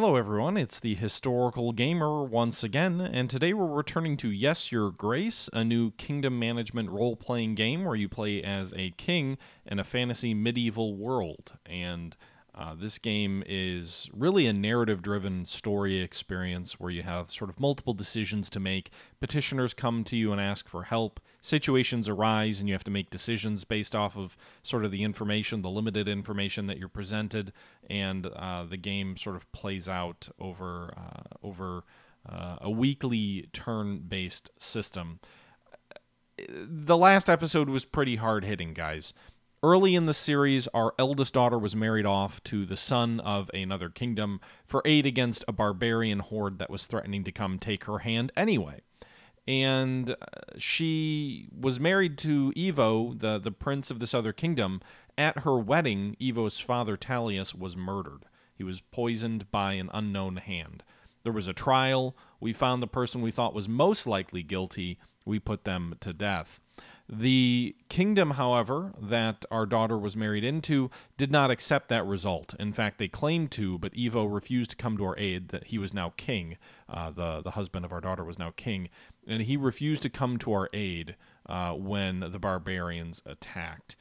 Hello, everyone. It's the Historical Gamer once again, and today we're returning to Yes, Your Grace, a new kingdom management role playing game where you play as a king in a fantasy medieval world. And uh, this game is really a narrative driven story experience where you have sort of multiple decisions to make. Petitioners come to you and ask for help. Situations arise, and you have to make decisions based off of sort of the information, the limited information that you're presented, and uh, the game sort of plays out over uh, over uh, a weekly turn based system. The last episode was pretty hard hitting, guys. Early in the series, our eldest daughter was married off to the son of another kingdom for aid against a barbarian horde that was threatening to come take her hand anyway. And uh, she was married to Evo, the, the prince of this other kingdom. At her wedding, Evo's father, Talius, was murdered. He was poisoned by an unknown hand. There was a trial. We found the person we thought was most likely guilty. We put them to death. The kingdom, however, that our daughter was married into did not accept that result. In fact, they claimed to, but Evo refused to come to our aid. That he was now king. Uh, the the husband of our daughter was now king, and he refused to come to our aid uh, when the barbarians attacked.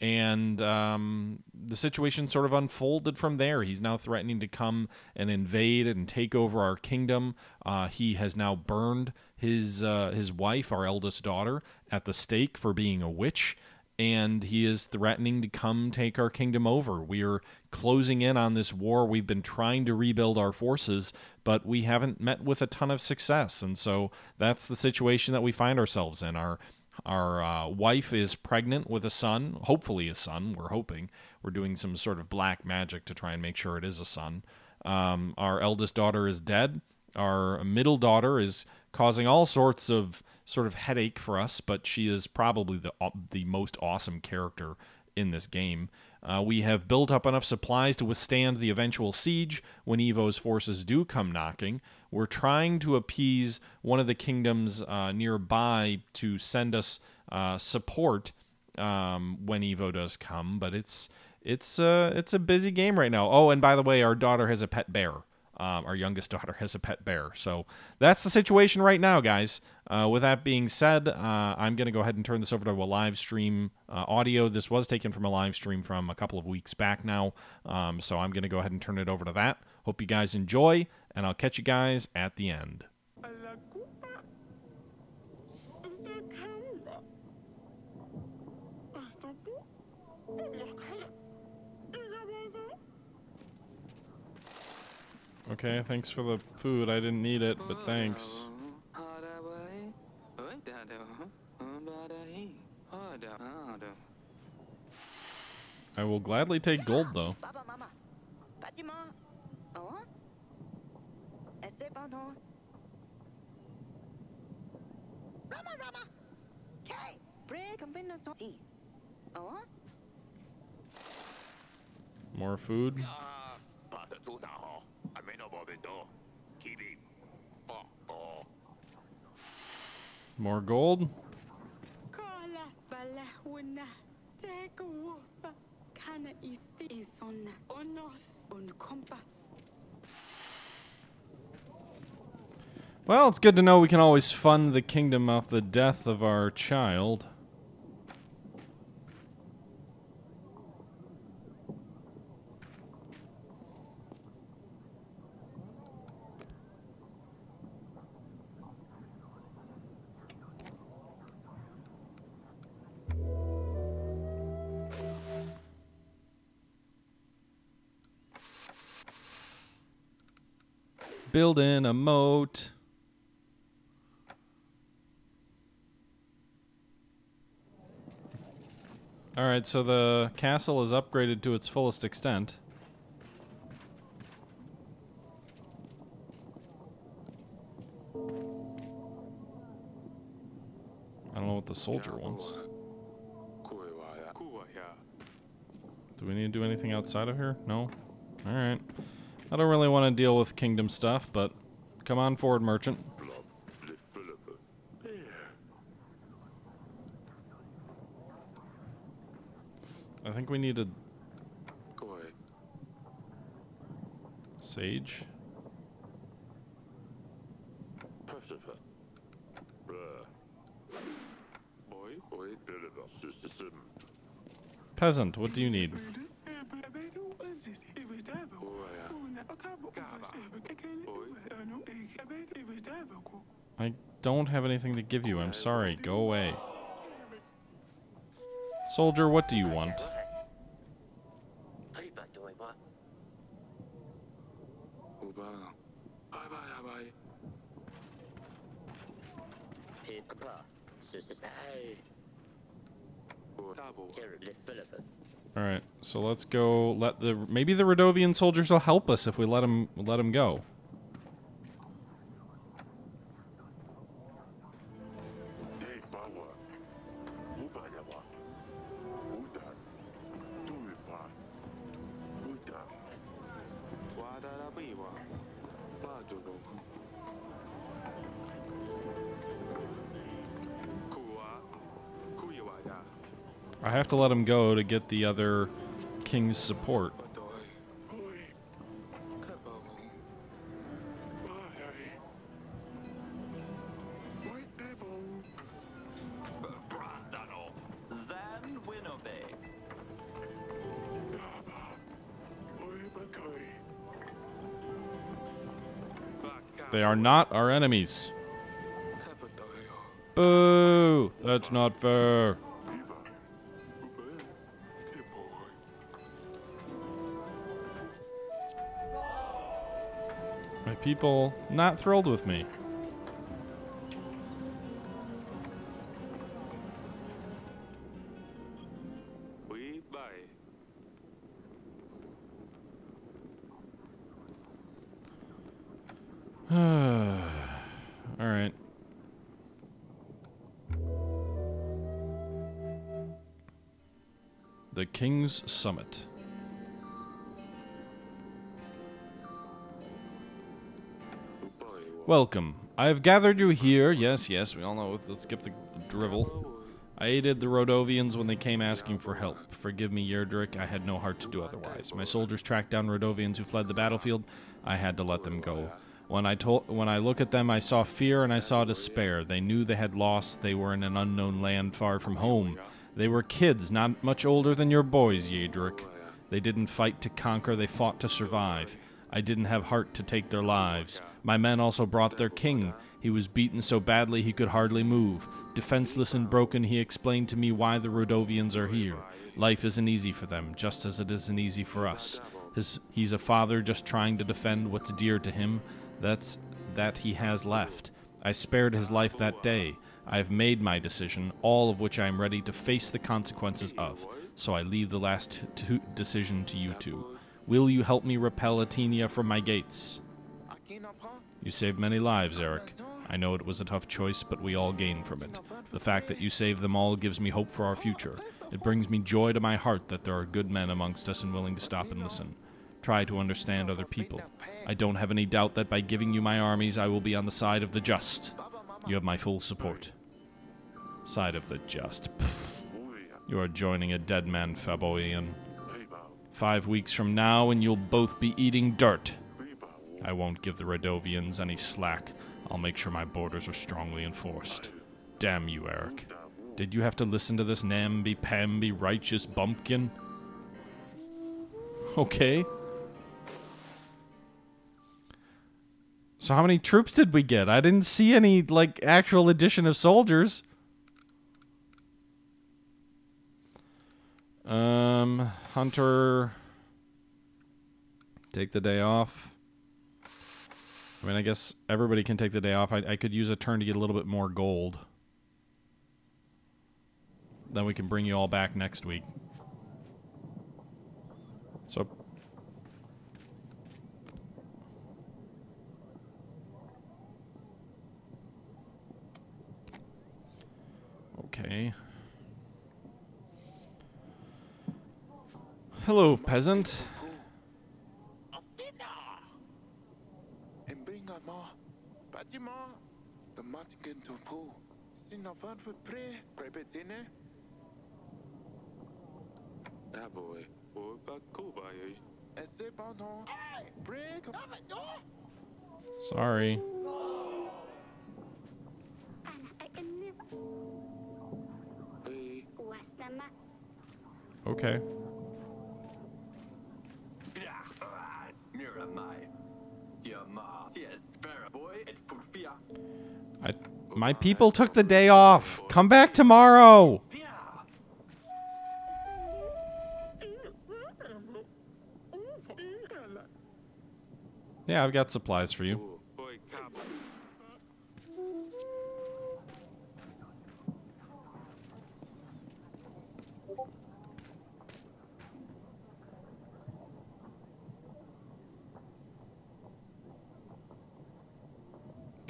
And um, the situation sort of unfolded from there. He's now threatening to come and invade and take over our kingdom. Uh, he has now burned his uh, his wife, our eldest daughter, at the stake for being a witch, and he is threatening to come take our kingdom over. We are closing in on this war. We've been trying to rebuild our forces, but we haven't met with a ton of success, and so that's the situation that we find ourselves in. Our our uh, wife is pregnant with a son, hopefully a son. We're hoping. We're doing some sort of black magic to try and make sure it is a son. Um, our eldest daughter is dead. Our middle daughter is causing all sorts of sort of headache for us, but she is probably the the most awesome character in this game. Uh, we have built up enough supplies to withstand the eventual siege when Evo's forces do come knocking. We're trying to appease one of the kingdoms uh, nearby to send us uh, support um, when Evo does come, but it's it's uh, it's a busy game right now. Oh, and by the way, our daughter has a pet bear. Um, our youngest daughter has a pet bear. So that's the situation right now, guys. Uh, with that being said, uh, I'm going to go ahead and turn this over to a live stream uh, audio. This was taken from a live stream from a couple of weeks back now. Um, so I'm going to go ahead and turn it over to that. Hope you guys enjoy, and I'll catch you guys at the end. Okay, thanks for the food. I didn't need it, but thanks. I will gladly take gold, though. More food. More gold. Well, it's good to know we can always fund the kingdom off the death of our child. Building a moat. Alright, so the castle is upgraded to its fullest extent. I don't know what the soldier wants. Do we need to do anything outside of here? No? Alright. I don't really want to deal with kingdom stuff, but come on forward, merchant. I think we need a sage. Peasant, what do you need? Don't have anything to give you. I'm sorry. Go away. Soldier, what do you want? All right, so let's go. Let the maybe the Rodovian soldiers will help us if we let them let them go. I have to let him go to get the other king's support. They are not our enemies. Boo! That's not fair. My people not thrilled with me. The King's Summit. Welcome. I have gathered you here. Yes, yes, we all know. Let's skip the drivel. I aided the Rodovians when they came asking for help. Forgive me, Yerdrick. I had no heart to do otherwise. My soldiers tracked down Rodovians who fled the battlefield. I had to let them go. When I told, when I look at them, I saw fear and I saw despair. They knew they had lost. They were in an unknown land far from home. They were kids, not much older than your boys, Yedrick. They didn't fight to conquer. They fought to survive. I didn't have heart to take their lives. My men also brought their king. He was beaten so badly he could hardly move. Defenseless and broken, he explained to me why the Rodovians are here. Life isn't easy for them, just as it isn't easy for us. His, he's a father just trying to defend what's dear to him. That's that he has left. I spared his life that day. I have made my decision, all of which I am ready to face the consequences of. So I leave the last t- decision to you two. Will you help me repel Atenia from my gates? You saved many lives, Eric. I know it was a tough choice, but we all gain from it. The fact that you saved them all gives me hope for our future. It brings me joy to my heart that there are good men amongst us and willing to stop and listen. Try to understand other people. I don't have any doubt that by giving you my armies, I will be on the side of the just. You have my full support. Side of the just. You are joining a dead man, Faboian. Five weeks from now, and you'll both be eating dirt. I won't give the Rodovians any slack. I'll make sure my borders are strongly enforced. Damn you, Eric. Did you have to listen to this namby-pamby righteous bumpkin? Okay. So how many troops did we get? I didn't see any, like, actual addition of soldiers. Um, Hunter... Take the day off. I mean, I guess everybody can take the day off. I, I could use a turn to get a little bit more gold. Then we can bring you all back next week. So... Okay. Hello, peasant. I, my people took the day off. Come back tomorrow. Yeah, I've got supplies for you.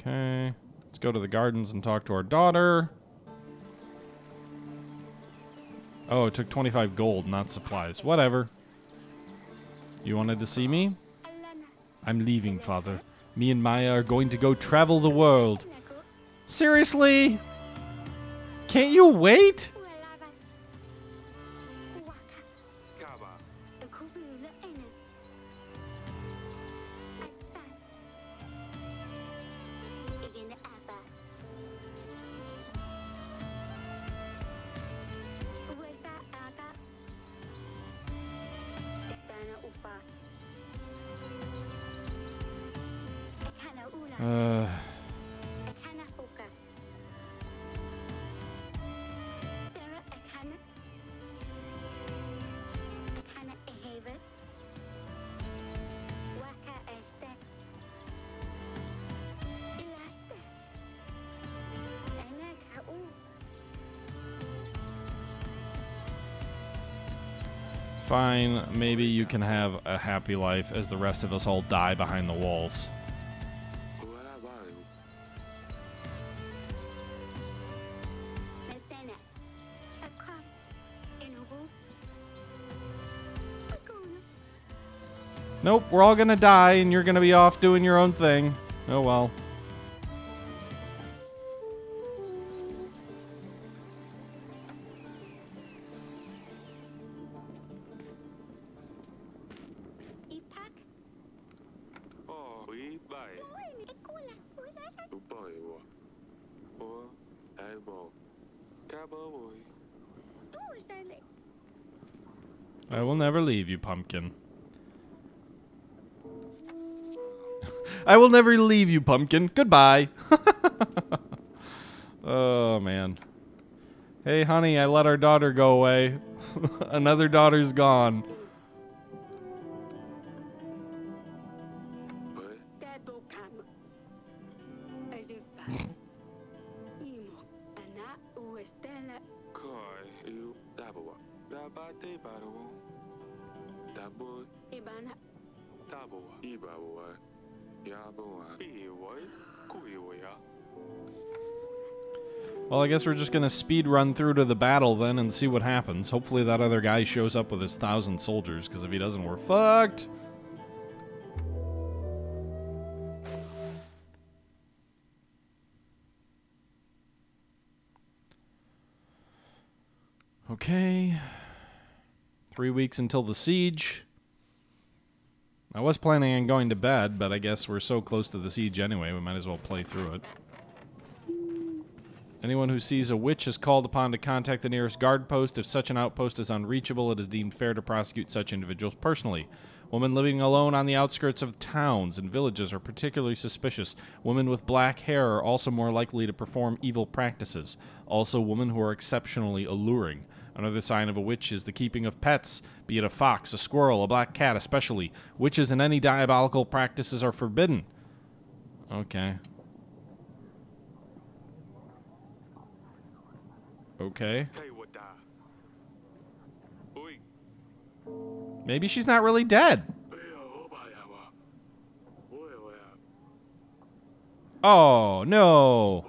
Okay. Let's go to the gardens and talk to our daughter. Oh, it took 25 gold, not supplies. Whatever. You wanted to see me? I'm leaving, father. Me and Maya are going to go travel the world. Seriously? Can't you wait? Fine, maybe you can have a happy life as the rest of us all die behind the walls. Nope, we're all gonna die and you're gonna be off doing your own thing. Oh well. You, pumpkin. I will never leave you, pumpkin. Goodbye. oh, man. Hey, honey, I let our daughter go away. Another daughter's gone. Well, I guess we're just gonna speed run through to the battle then and see what happens. Hopefully that other guy shows up with his thousand soldiers, because if he doesn't, we're fucked. Okay. Three weeks until the siege. I was planning on going to bed, but I guess we're so close to the siege anyway, we might as well play through it. Anyone who sees a witch is called upon to contact the nearest guard post. If such an outpost is unreachable, it is deemed fair to prosecute such individuals personally. Women living alone on the outskirts of towns and villages are particularly suspicious. Women with black hair are also more likely to perform evil practices. Also, women who are exceptionally alluring. Another sign of a witch is the keeping of pets, be it a fox, a squirrel, a black cat especially. Witches and any diabolical practices are forbidden. Okay. Okay. Maybe she's not really dead. Oh, no.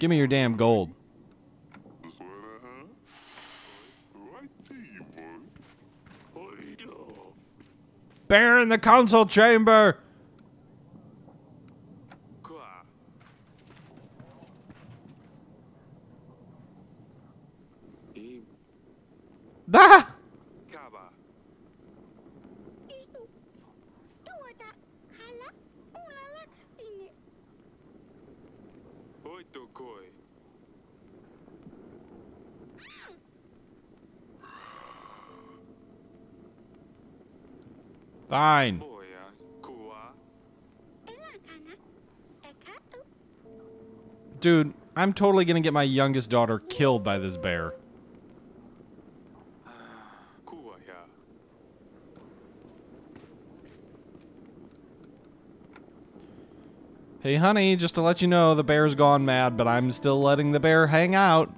Give me your damn gold. Bear in the council chamber! Fine. Dude, I'm totally gonna get my youngest daughter killed by this bear. Hey, honey, just to let you know, the bear's gone mad, but I'm still letting the bear hang out.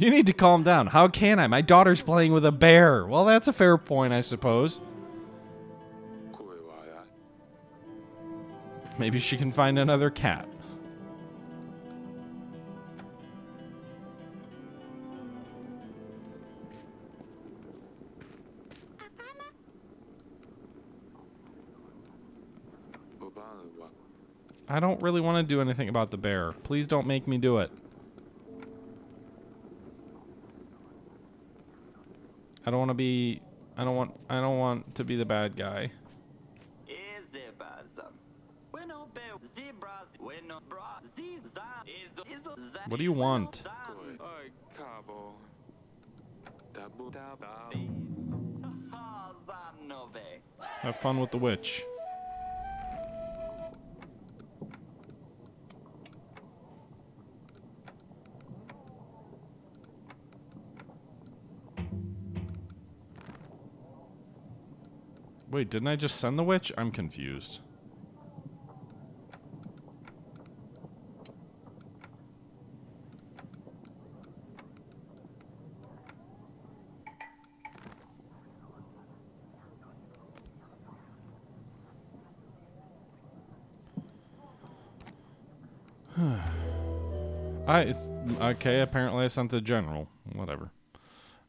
You need to calm down. How can I? My daughter's playing with a bear. Well, that's a fair point, I suppose. Maybe she can find another cat. I don't really want to do anything about the bear. Please don't make me do it. I don't want to be I don't want I don't want to be the bad guy. What do you want? Koi. Oi kabo. Dabu daba. Have fun with the witch. Wait, didn't I just send the witch? I'm confused. I okay. Apparently, I sent the general. Whatever.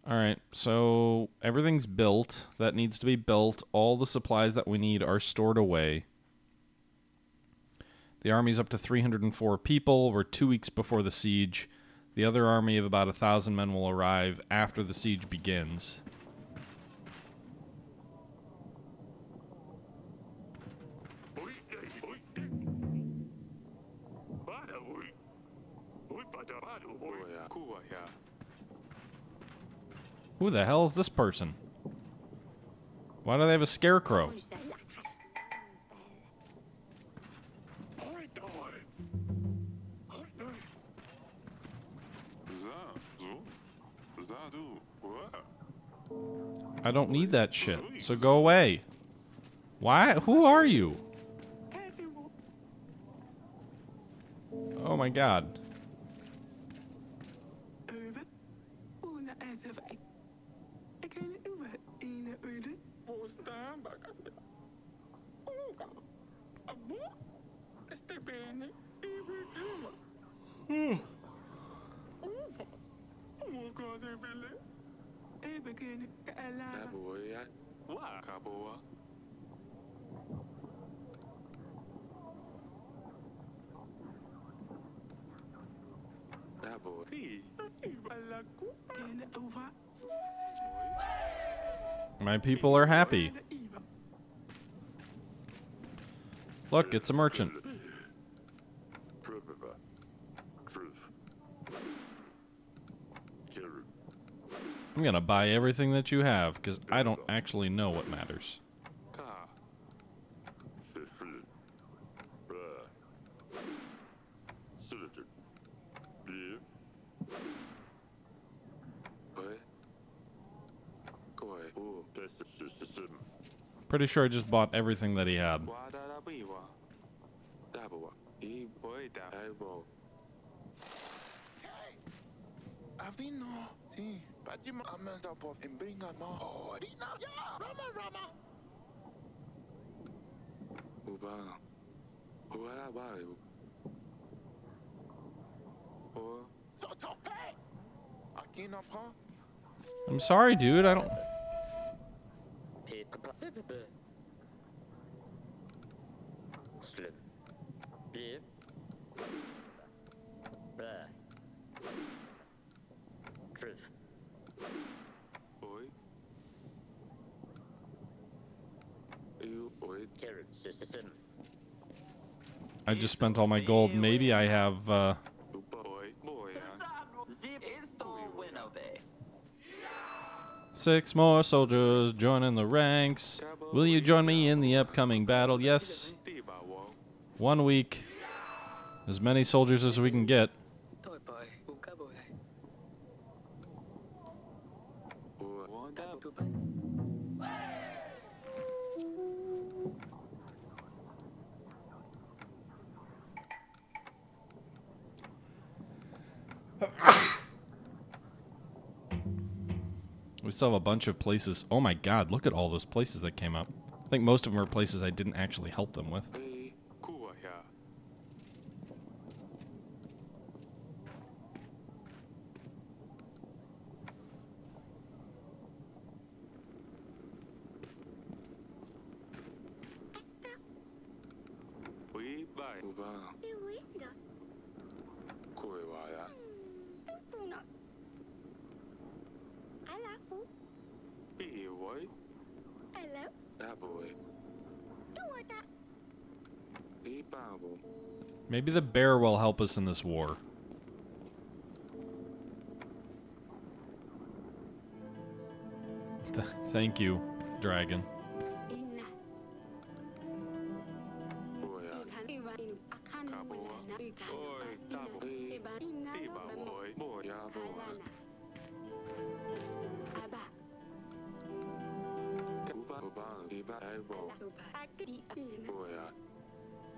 All right. So everything's built that needs to be built. All the supplies that we need are stored away. The army's up to 304 people. We're two weeks before the siege. The other army of about a thousand men will arrive after the siege begins. Oh, Who the hell is this person? Why do they have a scarecrow? I don't need that shit. So go away. Why? Who are you? Oh my god. My people are happy. Look, it's a merchant. I'm gonna buy everything that you have, because I don't actually know what matters. Pretty sure I just bought everything that he had. I'm sorry, dude. I don't. Slim. Bir. Be. Truth. Oy. You oy. Carrot system. I just spent all my gold. Maybe I have uh Six more soldiers joining the ranks. Will you join me in the upcoming battle? Yes. One week. As many soldiers as we can get. Still have a bunch of places. Oh my god, look at all those places that came up. I think most of them are places I didn't actually help them with. ê, Maybe the bear will help us in this war. Th- thank you, dragon.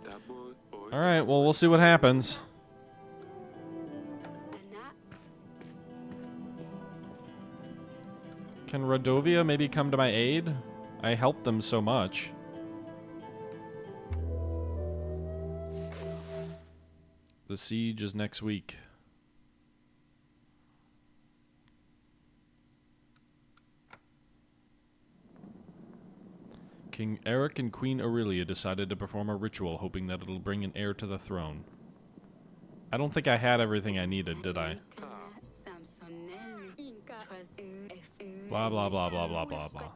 Cua ya, cá bo, ôi, da bo, ê, đi bà woi, bo ya bo, u ba, u ba, ý ba, ai bo, bo ya, da bo, ôi, All right, well, we'll see what happens. Can Rodovia maybe come to my aid? I helped them so much. The siege is next week. King Eric and Queen Aurelia decided to perform a ritual hoping that it'll bring an heir to the throne. I don't think I had everything I needed, did I? Blah, blah, blah, blah, blah, blah, blah.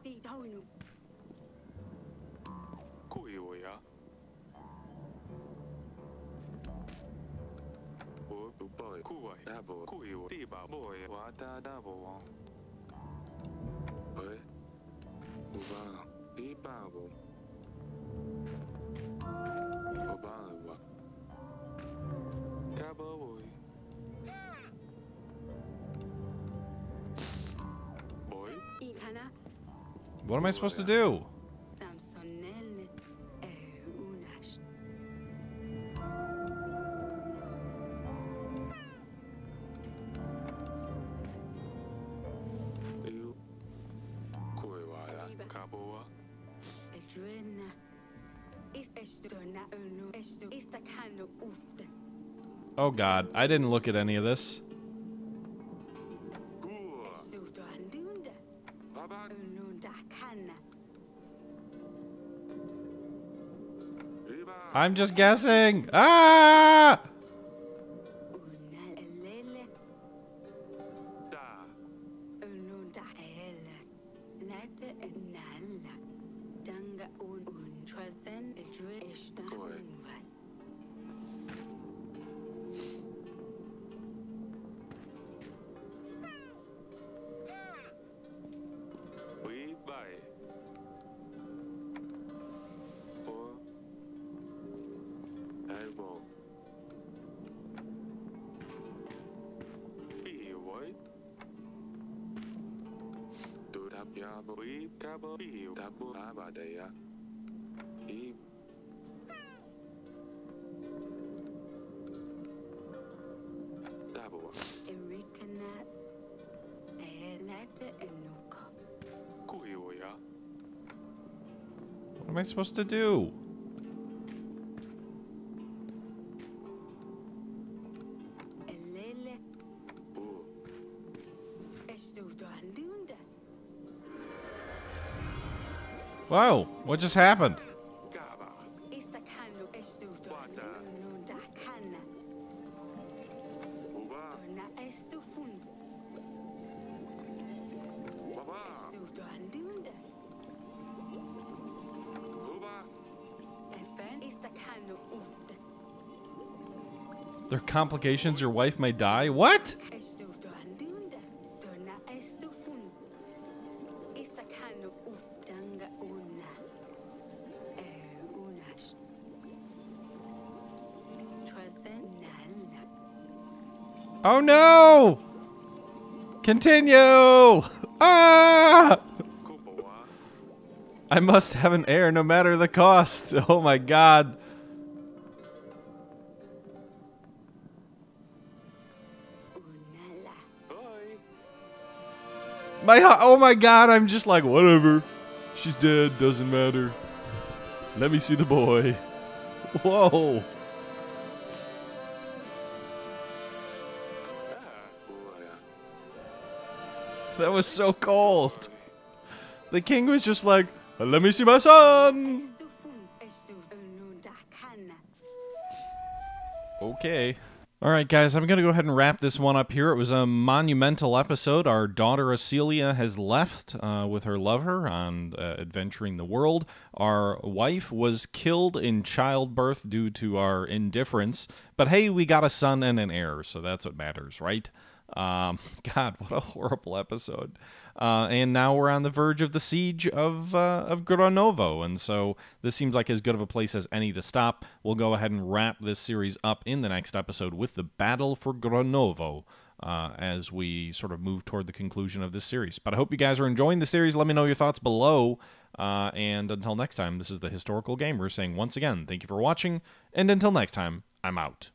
Wa ya. Ủa, u boy, cua, da bo, cùi wa, đi bà boy, wa da da bo wong. Ôi, u ba, ý ba bo. U ba wa. Cá bơ boy. Boy, What am I supposed to do? Oh god, I didn't look at any of this. I'm just guessing. Ah! Đạp bộ Cùi rồi à What am I supposed to do? Whoa, oh. what just happened? Complications. Your wife may die. What? Oh no! Continue! Ah! I must have an heir no matter the cost. Oh my god. Oh my god, I'm just like whatever. She's dead, doesn't matter. Let me see the boy. Whoa. That was so cold. The king was just like, let me see my son. Okay. All right, guys, I'm going to go ahead and wrap this one up here. It was a monumental episode. Our daughter Acelia has left uh, with her lover on uh, adventuring the world. Our wife was killed in childbirth due to our indifference. But hey, we got a son and an heir, so that's what matters, right? Um, God, what a horrible episode. Uh, and now we're on the verge of the siege of uh, of Gronovo, and so this seems like as good of a place as any to stop. We'll go ahead and wrap this series up in the next episode with the battle for Granovo. Uh, as we sort of move toward the conclusion of this series. But I hope you guys are enjoying the series. Let me know your thoughts below. Uh, and until next time, this is the Historical Gamer saying once again, thank you for watching. And until next time, I'm out.